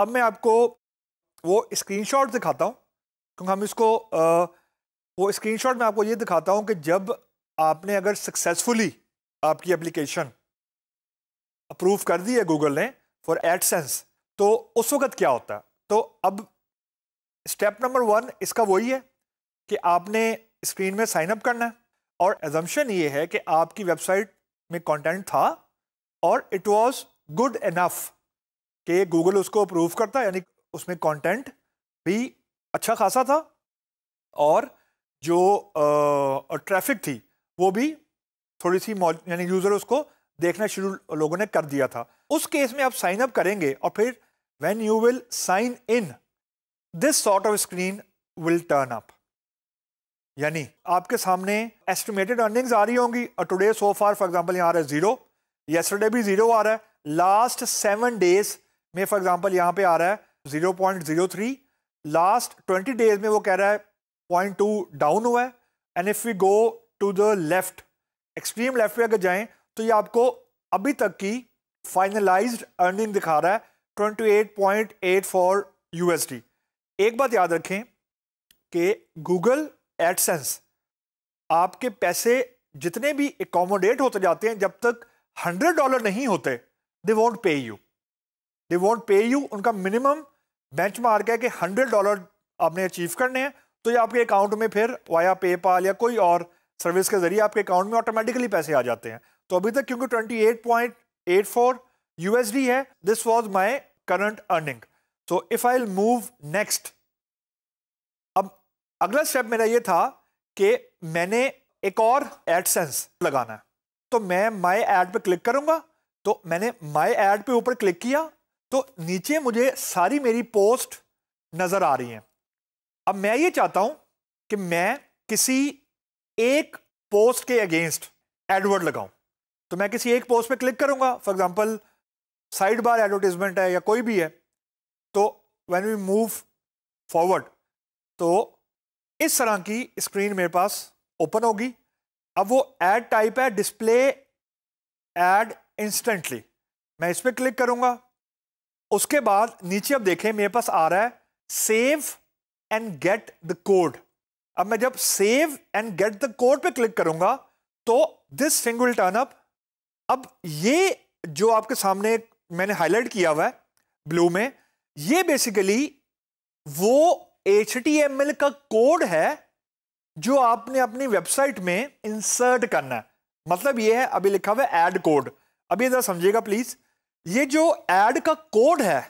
अब मैं आपको वो स्क्रीनशॉट दिखाता हूँ क्योंकि हम इसको आ, वो स्क्रीनशॉट में आपको ये दिखाता हूँ कि जब आपने अगर सक्सेसफुली आपकी एप्लीकेशन अप्रूव कर दी है गूगल ने फॉर एडसेंस तो उस वक्त क्या होता है? तो अब स्टेप नंबर वन इसका वही है कि आपने स्क्रीन में साइन अप करना है और एजम्पन ये है कि आपकी वेबसाइट में कंटेंट था और इट वाज गुड इनफ कि गूगल उसको अप्रूव करता यानी उसमें कंटेंट भी अच्छा खासा था और जो ट्रैफ़िक थी, वो भी थोड़ी सी यानी यूज़र उसको देखना शुरू लोगों ने कर दिया था। उस केस में आप साइन अप करेंगे और फिर when you will sign in this sort of screen will turn up यानी आपके सामने एस्टिमेटेड अर्निंग्स आ रही होंगी और today so far for example यहाँ आ रहा है ज़ीरो येस्टरडे भी ज़ीरो आ रहा है लास्ट सेवन डेज़ में फॉर एग्जांपल यहाँ पे आ रहा है zero point zero three last twenty days में वो कह रहा है पॉइंट टू डाउन हुआ है and if we go to the left extreme left पे अगर जाएँ तो ये आपको अभी तक की फाइनलाइज्ड अर्निंग दिखा रहा है twenty eight point eight four USD एक बात याद रखें कि गूगल एडसेंस आपके पैसे जितने भी एकोमोडेट होते जाते हैं, जब तक हंड्रेड डॉलर नहीं होते they won't pay you they won't pay you उनका मिनिमम बेंच मार्क है कि हंड्रेड डॉलर आपने अचीव करने हैं। तो ये आपके अकाउंट में फिर वाया पेपाल या कोई और सर्विस के ज़रिए आपके अकाउंट में ऑटोमेटिकली पैसे आ जाते हैं। तो अभी तक क्योंकि twenty eight point eight four USD है this was my current earning तो इफ़ आई मूव नेक्स्ट अब अगला स्टेप मेरा ये था कि मैंने एक और एडसेंस लगाना है। तो मैं माई एड पे क्लिक करूँगा। तो मैंने माई एड पे ऊपर क्लिक किया। तो नीचे मुझे सारी मेरी पोस्ट नज़र आ रही हैं। अब मैं ये चाहता हूँ कि मैं किसी एक पोस्ट के अगेंस्ट एडवर्ड लगाऊँ। तो मैं किसी एक पोस्ट पे क्लिक करूँगा। For example side bar advertisement है या कोई भी है तो व्हेन वी मूव फॉरवर्ड तो इस तरह की स्क्रीन मेरे पास ओपन होगी। अब वो एड टाइप है डिस्प्ले एड इंस्टेंटली मैं इस पर क्लिक करूँगा। उसके बाद नीचे अब देखें, मेरे पास आ रहा है save and get the code अब मैं जब save and get the code पे क्लिक करूँगा तो this thing will turn up अब ये जो आपके सामने मैंने हाईलाइट किया हुआ है ब्लू में, ये बेसिकली वो एच का कोड है जो आपने अपनी वेबसाइट में इंसर्ट करना है। मतलब ये है, अभी लिखा हुआ है एड कोड अभी इधर समझिएगा प्लीज़ ये जो एड का कोड है,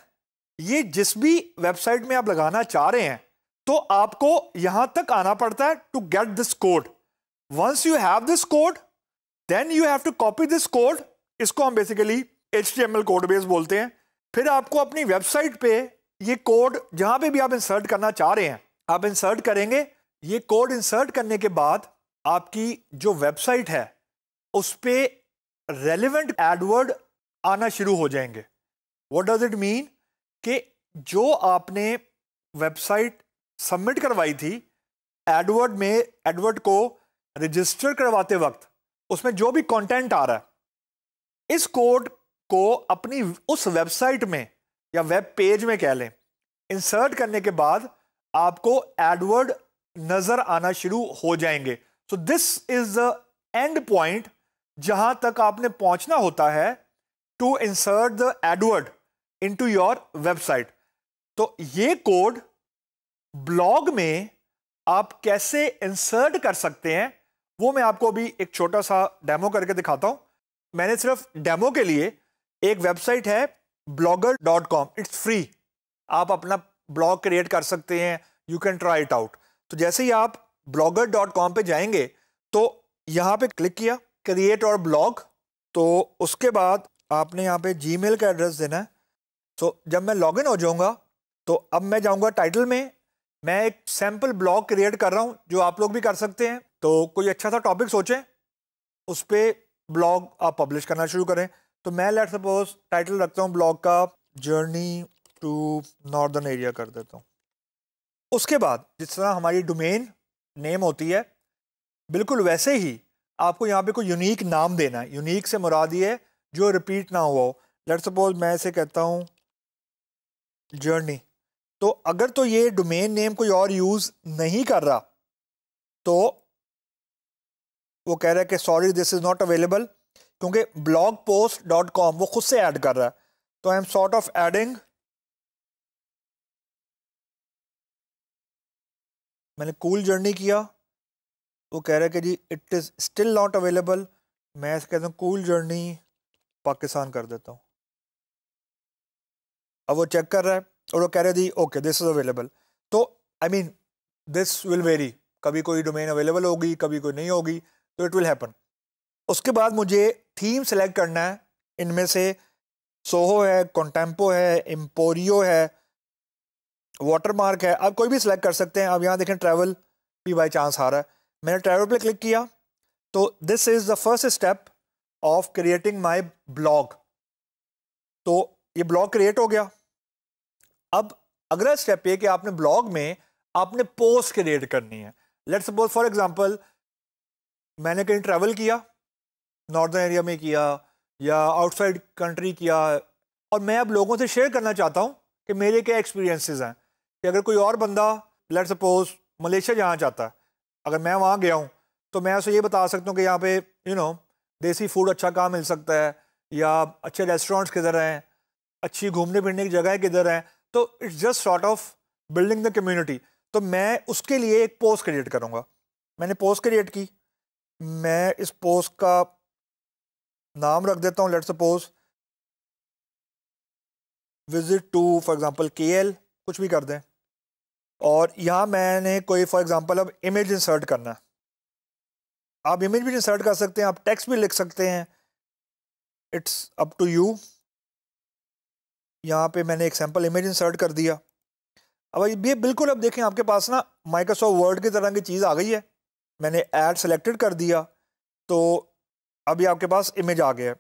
ये जिस भी वेबसाइट में आप लगाना चाह रहे हैं तो आपको यहाँ तक आना पड़ता है to get this code once you have this code then you have to copy this code इसको हम basically H T M L code base बोलते हैं। फिर आपको अपनी वेबसाइट पे ये कोड जहाँ पे भी आप इंसर्ट करना चाह रहे हैं, आप इंसर्ट करेंगे। ये कोड इंसर्ट करने के बाद आपकी जो वेबसाइट है, उस पर रेलिवेंट एडवर्ड आना शुरू हो जाएँगे। व्हाट डज इट मीन कि जो आपने वेबसाइट सबमिट करवाई थी एडवर्ड में एडवर्ड को रजिस्टर करवाते वक्त, उसमें जो भी कंटेंट आ रहा है, इस कोड को अपनी उस वेबसाइट में या वेब पेज में कह लें इंसर्ट करने के बाद आपको एडवर्ड नज़र आना शुरू हो जाएँगे। So this is the end point जहाँ तक आपने पहुँचना होता है to insert the advert into your website तो ये कोड ब्लॉग में आप कैसे इंसर्ट कर सकते हैं, वो मैं आपको अभी एक छोटा सा डेमो करके दिखाता हूँ। मैंने सिर्फ़ डेमो के लिए एक वेबसाइट है blogger dot com it's free आप अपना ब्लॉग क्रिएट कर सकते हैं। You can try it out तो जैसे ही आप ब्लॉगर डॉट कॉम पर जाएँगे तो यहाँ पे क्लिक किया क्रिएट और ब्लॉग तो उसके बाद आपने यहाँ पे जीमेल का एड्रेस देना है। तो जब मैं लॉगिन हो जाऊँगा तो अब मैं जाऊँगा टाइटल में, मैं एक सैंपल ब्लॉग क्रिएट कर रहा हूँ, जो आप लोग भी कर सकते हैं। तो कोई अच्छा सा टॉपिक सोचें, उस पर ब्लॉग आप पब्लिश करना शुरू करें। तो मैं लेट सपोज़ टाइटल रखता हूँ ब्लॉग का जर्नी टू नॉर्दर्न एरिया कर देता हूँ। उसके बाद, जिस तरह हमारी डोमेन नेम होती है, बिल्कुल वैसे ही आपको यहाँ पे कोई यूनिक नाम देना है। यूनिक से मुराद ये जो रिपीट ना हुआ हो लेट सपोज़ मैं इसे कहता हूँ जर्नी तो अगर तो ये डोमेन नेम कोई और यूज़ नहीं कर रहा तो वो कह रहा है कि sorry this is not available क्योंकि ब्लॉग पोस्ट डॉट कॉम वो खुद से ऐड कर रहा है। तो I am sort of adding मैंने कूल जर्नी किया, वो कह रहा है कि जी it is still not available मैं कहता हूँ कूल जर्नी पाकिस्तान कर देता हूँ। अब वो चेक कर रहा है और वो कह रहे जी ओके दिस इज़ अवेलेबल तो I mean this will very कभी कोई डोमेन अवेलेबल होगी, कभी कोई नहीं होगी तो इट विल हैपन उसके बाद मुझे थीम सेलेक्ट करना है। इनमें से सोहो है कॉन्टेम्पो है एम्पोरियो है वाटर मार्क है। आप कोई भी सिलेक्ट कर सकते हैं। आप यहाँ देखें ट्रैवल भी बाई चांस आ रहा है। मैंने ट्रैवल पे क्लिक किया। तो this is the first step of creating my blog तो ये ब्लॉग क्रिएट हो गया। अब अगला स्टेप ये कि आपने ब्लॉग में आपने पोस्ट क्रिएट करनी है। लेट सपोज़ फॉर एग्जांपल मैंने कहीं ट्रैवल किया नॉर्दर्न एरिया में किया या आउटसाइड कंट्री किया और मैं अब लोगों से शेयर करना चाहता हूँ कि मेरे क्या एक्सपीरियंसेस हैं। कि अगर कोई और बंदा लेट सपोज़ मलेशिया जाना चाहता है अगर मैं वहाँ गया हूँ तो मैं उसे ये बता सकता हूँ कि यहाँ पे you you know know, desi food अच्छा कहाँ मिल सकता है? या अच्छे रेस्टोरेंट्स किधर हैं? अच्छी घूमने फिरने की जगह किधर हैं? तो it's just sort of building the community तो मैं उसके लिए एक पोस्ट क्रिएट करूँगा। मैंने पोस्ट क्रिएट की। मैं इस पोस्ट का नाम रख देता हूँ let suppose visit to for example के कुछ भी कर दें। और यहाँ मैंने कोई फॉर एग्जांपल अब इमेज इंसर्ट करना है। आप इमेज भी इंसर्ट कर सकते हैं, आप टेक्स्ट भी लिख सकते हैं। इट्स अप टू यू यहाँ पे मैंने एक सैंपल इमेज इंसर्ट कर दिया। अब ये बिल्कुल अब देखें, आपके पास ना माइक्रोसॉफ्ट वर्ड की तरह की चीज़ आ गई है। मैंने ऐड सेलेक्टेड कर दिया। तो अभी आपके पास इमेज आ गया। है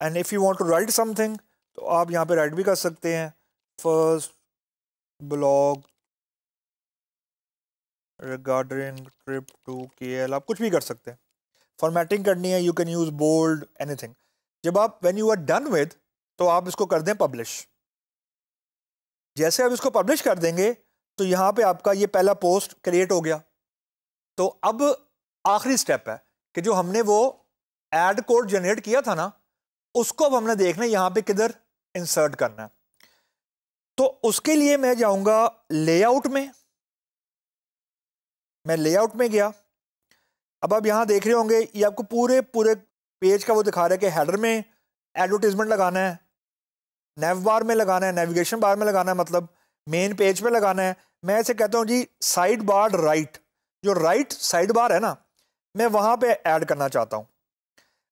and if you want to write something तो आप यहाँ पे राइट भी कर सकते हैं। First blog regarding trip to के आप कुछ भी कर सकते हैं। फॉर्मेटिंग करनी है you can use bold anything जब आप when you are done with तो आप इसको कर दें पब्लिश जैसे आप इसको पब्लिश कर देंगे तो यहाँ पे आपका ये पहला पोस्ट क्रिएट हो गया। तो अब आखिरी स्टेप है कि जो हमने वो एड कोड जनरेट किया था ना, उसको अब हमने देखना यहाँ पे किधर इंसर्ट करना है। तो उसके लिए मैं जाऊँगा लेआउट में। मैं लेआउट में गया। अब आप यहाँ देख रहे होंगे, ये आपको पूरे पूरे पेज का वो दिखा रहा है कि हेडर में एडवर्टीजमेंट लगाना है नेव बार में लगाना है नेविगेशन बार में लगाना है मतलब मेन पेज पे लगाना है। मैं ऐसे कहता हूँ जी साइड बार राइट जो राइट साइड बार है ना, मैं वहाँ पे ऐड करना चाहता हूँ।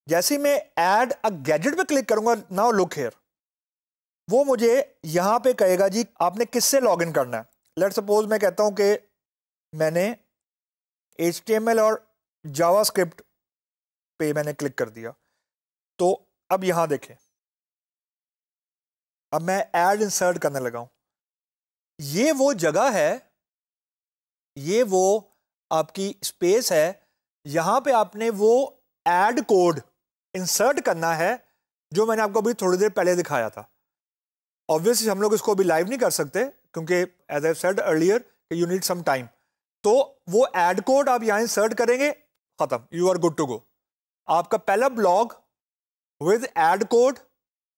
जैसे मैं ऐड अ गैजेट पे क्लिक करूँगा नाउ लुक हेयर वो मुझे यहाँ पे कहेगा जी, आपने किससे लॉगिन करना है? लेट सपोज़ मैं कहता हूँ कि मैंने HTML और जावास्क्रिप्ट पे मैंने क्लिक कर दिया। तो अब यहाँ देखें। अब मैं एड इंसर्ट करने लगा हूँ। ये वो जगह है, ये वो आपकी स्पेस है, यहाँ पे आपने वो एड कोड इंसर्ट करना है, जो मैंने आपको अभी थोड़ी देर पहले दिखाया था। ऑब्वियसली हम लोग इसको अभी लाइव नहीं कर सकते, क्योंकि as I said earlier you need some time तो वो एड कोड आप यहाँ इंसर्ट करेंगे, ख़त्म you are good to go आपका पहला ब्लॉग विद एड कोड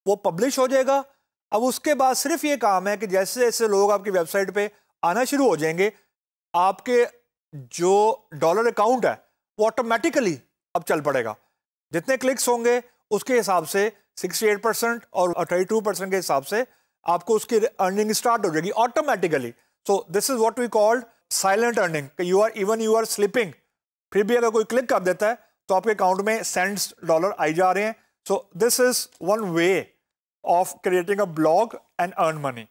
वो पब्लिश हो जाएगा। अब उसके बाद सिर्फ़ ये काम है कि जैसे जैसे लोग आपकी वेबसाइट पे आना शुरू हो जाएँगे, आपके जो डॉलर अकाउंट है, वो ऑटोमेटिकली अब चल पड़ेगा। जितने क्लिक्स होंगे, उसके हिसाब से 68 परसेंट और 32 परसेंट के हिसाब से आपको उसकी अर्निंग स्टार्ट हो जाएगी automatically so this is what we called silent earning you are even you are sleeping फिर भी अगर कोई क्लिक कर देता है तो आपके अकाउंट में सेंट्स डॉलर आई जा रहे हैं। So this is one way of creating a blog and earn money